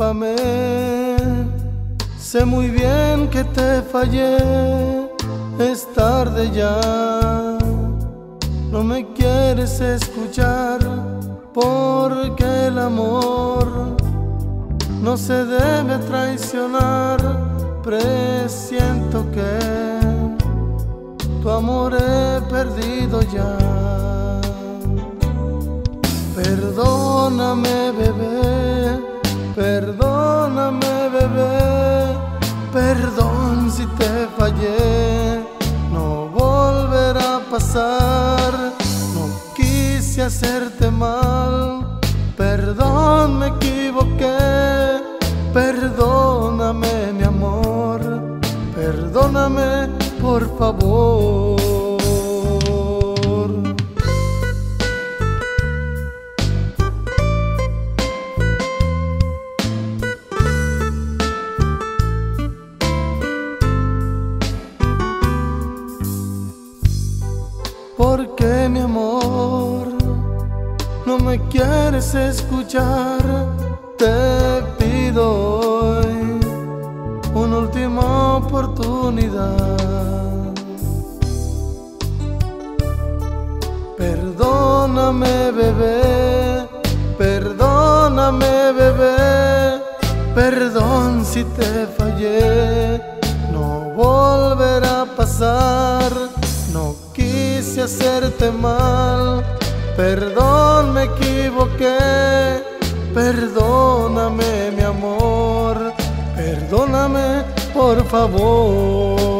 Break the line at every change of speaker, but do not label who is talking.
discúlpame. Sé muy bien que te fallé, es tarde ya. No me quieres escuchar porque el amor no se debe traicionar. Presiento que tu amor he perdido ya. Perdóname, bebé, perdón si te fallé, no volverá a pasar, no quise hacerte mal, perdón, me equivoqué, perdóname, mi amor, perdóname, por favor. ¿Por qué mi amor no me quieres escuchar? Te pido hoy una última oportunidad. Perdóname, bebé, perdóname, bebé, perdón si te fallé, no volverá a pasar, no quise hacerte mal, perdón me equivoqué, perdóname mi amor, perdóname por favor.